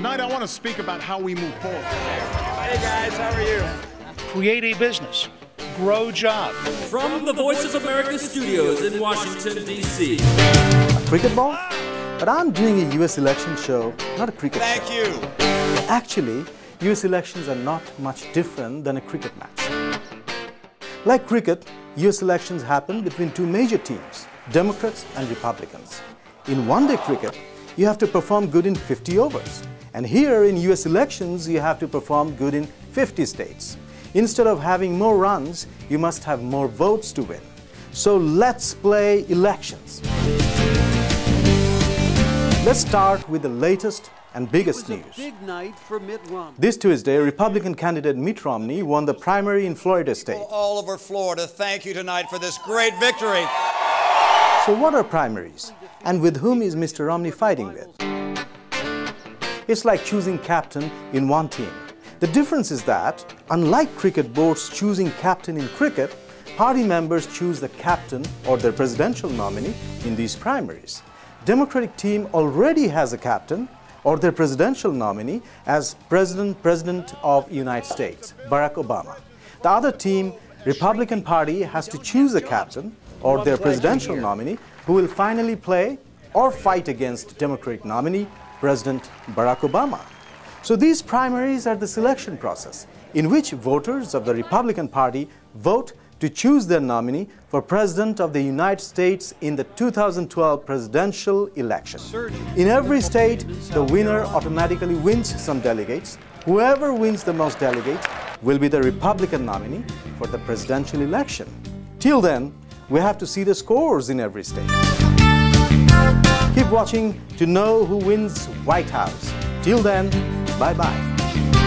Tonight, I want to speak about how we move forward. Hey guys, how are you? create a business, grow jobs. From the Voice of America studios in Washington, D.C. A cricket ball? But I'm doing a US election show, not a cricket Thank show. you. Actually, US elections are not much different than a cricket match. Like cricket, US elections happen between two major teams, Democrats and Republicans. In one day cricket, you have to perform good in 50 overs. And here in US elections, you have to perform good in 50 states. Instead of having more runs, you must have more votes to win. So let's play elections. Let's start with the latest and biggest news. big night for Mitt This Tuesday, Republican candidate Mitt Romney won the primary in Florida state. All over Florida, thank you tonight for this great victory. So, what are primaries? And with whom is Mr. Romney fighting with? It's like choosing captain in one team. The difference is that, unlike cricket boards choosing captain in cricket, party members choose the captain or their presidential nominee in these primaries. Democratic team already has a captain or their presidential nominee as President President of United States, Barack Obama. The other team, Republican Party, has to choose a captain or their presidential nominee who will finally play or fight against Democratic nominee President Barack Obama. So these primaries are the selection process in which voters of the Republican Party vote to choose their nominee for President of the United States in the 2012 presidential election. In every state, the winner automatically wins some delegates. Whoever wins the most delegates will be the Republican nominee for the presidential election. Till then, we have to see the scores in every state. Keep watching to know who wins White House. Till then, bye bye.